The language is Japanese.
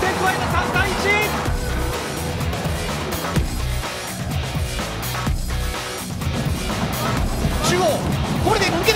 点加え3対 1! 中央これで抜け